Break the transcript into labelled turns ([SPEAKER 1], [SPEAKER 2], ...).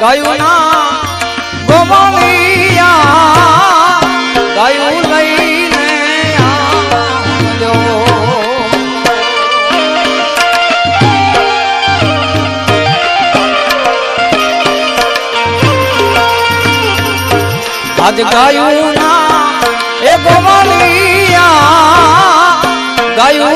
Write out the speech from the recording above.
[SPEAKER 1] ગાયું ના ગોવાળિયા ગાયું લઈને આવજો. આજ ગાયું ના એ ગોવાળિયા ગાયું